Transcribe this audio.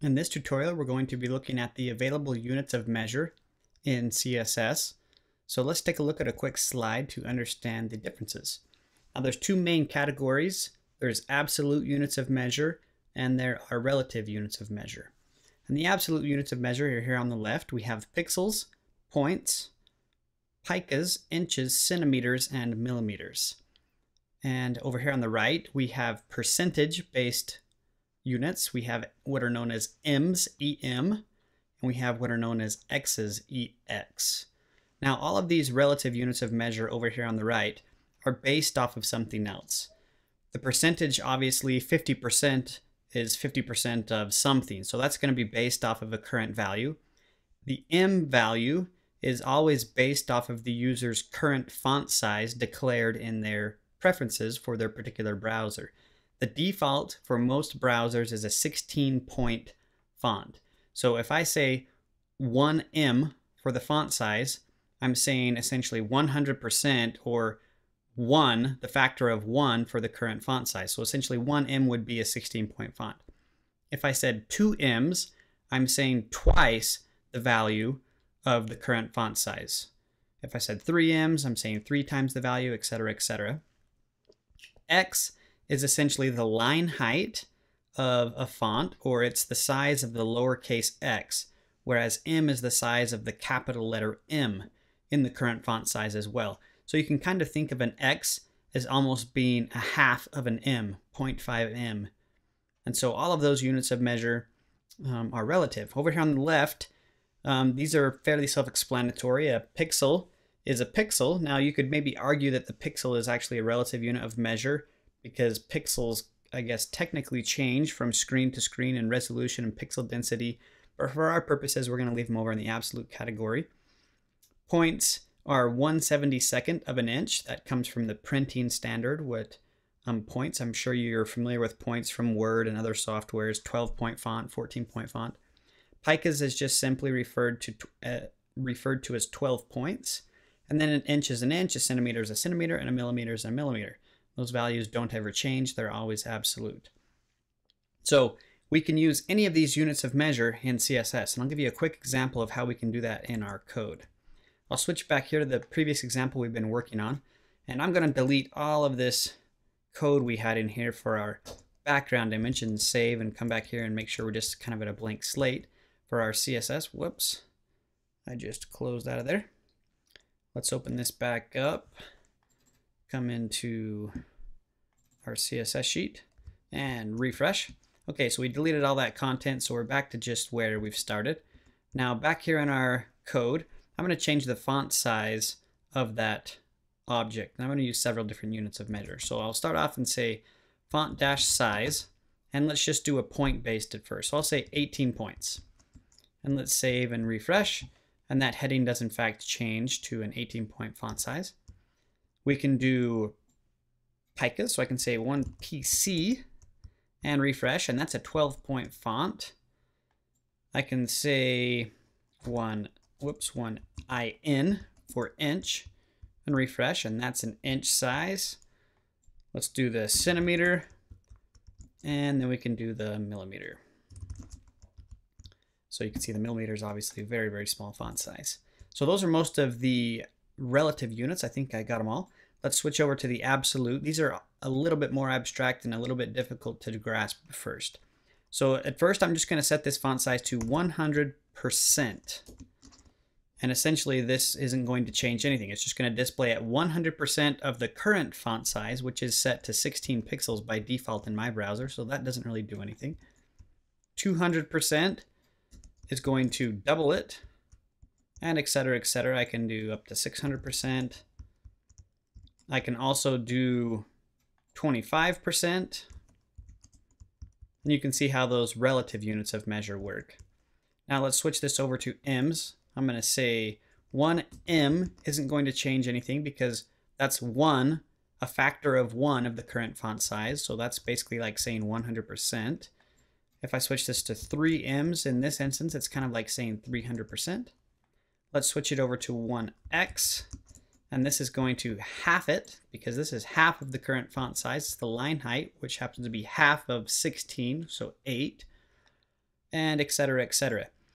In this tutorial, we're going to be looking at the available units of measure in CSS. So let's take a look at a quick slide to understand the differences. Now there's two main categories. There's absolute units of measure and there are relative units of measure. And the absolute units of measure are here on the left. We have pixels, points, picas, inches, centimeters, and millimeters. And over here on the right, we have percentage-based units, we have what are known as ems, EM, and we have what are known as X's, EX. Now, all of these relative units of measure over here on the right are based off of something else. The percentage, obviously, 50% is 50% of something, so that's going to be based off of a current value. The M value is always based off of the user's current font size declared in their preferences for their particular browser. The default for most browsers is a 16 point font. So if I say 1em for the font size, I'm saying essentially 100% or 1, the factor of 1 for the current font size. So essentially 1em would be a 16 point font. If I said 2ems, I'm saying twice the value of the current font size. If I said 3ems, I'm saying three times the value, etc., etc. X is essentially the line height of a font, or it's the size of the lowercase x, whereas M is the size of the capital letter M in the current font size as well. So you can kind of think of an X as almost being a half of an M, 0.5 M. And so all of those units of measure um, are relative. Over here on the left, um, these are fairly self-explanatory. A pixel is a pixel. Now you could maybe argue that the pixel is actually a relative unit of measure because pixels, I guess, technically change from screen to screen in resolution and pixel density. But for our purposes, we're going to leave them over in the absolute category. Points are 172nd of an inch. That comes from the printing standard with um, points. I'm sure you're familiar with points from Word and other softwares, 12 point font, 14 point font. Picas is just simply referred to uh, referred to as 12 points. And then an inch is an inch, a centimeter is a centimeter, and a millimeter is a millimeter. Those values don't ever change, they're always absolute. So we can use any of these units of measure in CSS, and I'll give you a quick example of how we can do that in our code. I'll switch back here to the previous example we've been working on, and I'm going to delete all of this code we had in here for our background image and save and come back here and make sure we're just kind of at a blank slate for our CSS. Whoops, I just closed out of there. Let's open this back up come into our CSS sheet and refresh. Okay, so we deleted all that content, so we're back to just where we've started. Now back here in our code, I'm going to change the font size of that object. And I'm going to use several different units of measure. So I'll start off and say font dash size, and let's just do a point based at first. So I'll say 18 points. And let's save and refresh, and that heading does in fact change to an 18 point font size. We can do Pica, so I can say 1 PC and refresh, and that's a 12 point font. I can say one, whoops, one IN for inch and refresh, and that's an inch size. Let's do the centimeter, and then we can do the millimeter. So you can see the millimeter is obviously a very, very small font size. So those are most of the relative units. I think I got them all. Let's switch over to the absolute. These are a little bit more abstract and a little bit difficult to grasp first. So at first, I'm just going to set this font size to 100%. And essentially, this isn't going to change anything. It's just going to display at 100% of the current font size, which is set to 16 pixels by default in my browser. So that doesn't really do anything. 200% is going to double it and etc etc. I can do up to 600%. I can also do 25%. And you can see how those relative units of measure work. Now let's switch this over to ems. I'm going to say 1em isn't going to change anything because that's 1, a factor of 1 of the current font size. So that's basically like saying 100%. If I switch this to 3ems in this instance, it's kind of like saying 300%. Let's switch it over to 1x, and this is going to half it, because this is half of the current font size. It's the line height, which happens to be half of 16, so 8. and etc. etc.